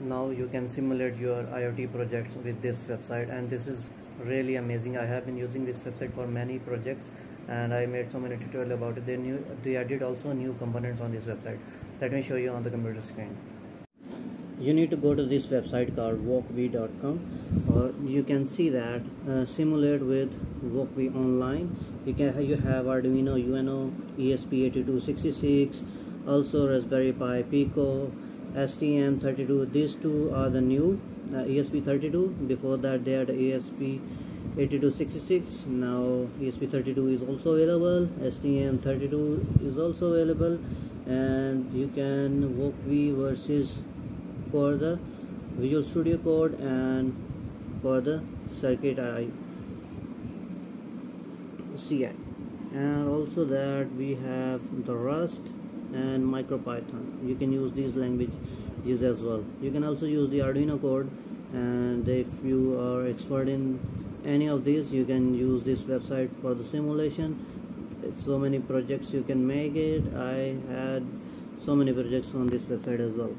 now you can simulate your IoT projects with this website and this is really amazing. I have been using this website for many projects and I made so many tutorials about it. They new they added also new components on this website. Let me show you on the computer screen. You need to go to this website called wokwi.com or you can see that uh, simulate with Wokwi online. You can you have arduino uno esp8266 also raspberry pi pico STM32 these two are the new uh, ESP32 before that they had ESP8266 now ESP32 is also available. STM32 is also available. And you can walk V versus for the Visual Studio Code and for the circuit I CI and also that we have the Rust and MicroPython. You can use these languages as well. You can also use the Arduino code and if you are expert in any of these you can use this website for the simulation. It's so many projects you can make it. I had so many projects on this website as well